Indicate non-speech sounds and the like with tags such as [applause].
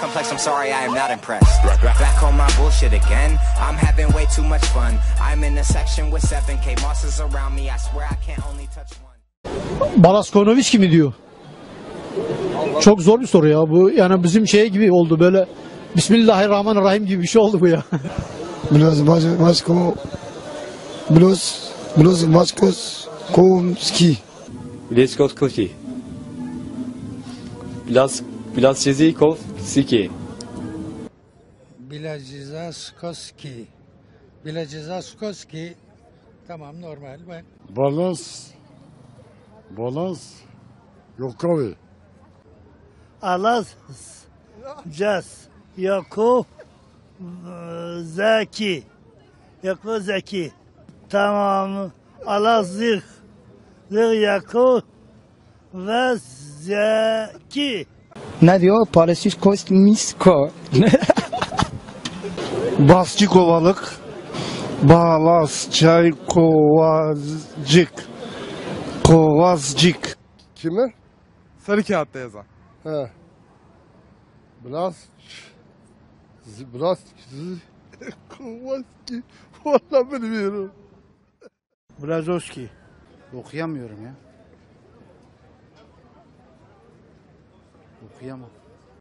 complex, I'm sorry, I am not impressed. Back on my bullshit again. I'm having way too much fun. I'm in a section with 7K bosses around me. I swear I can't only touch one. Balaskonoviç kimi diyor? Çok zor bir soru ya bu. Yani bizim şey gibi oldu böyle Bismillahirrahmanirrahim gibi bir şey oldu bu ya. Blues Mas- Moscow Blues Blues Moskowski Bleskowski. Blas Blasjezikov Siki. Bilacizaskoski. Bilacizaskoski. Tamam normal ben. Balans Balans Yokavi Alaz Cas Yakup Zeki. Yakup Zeki. Tamam. Alaz Zırh Zırh Yakup ve Zeki Ne diyor? Parasiz Kosmisko. [laughs] Basçı kovalık Balas Çay Kovazcık Kovazcık Kimi? Sarı kağıtta yazan. He. Blas Blas [laughs] Kovaski Valla bilmiyorum. Blazowski. Okuyamıyorum ya. confiamos.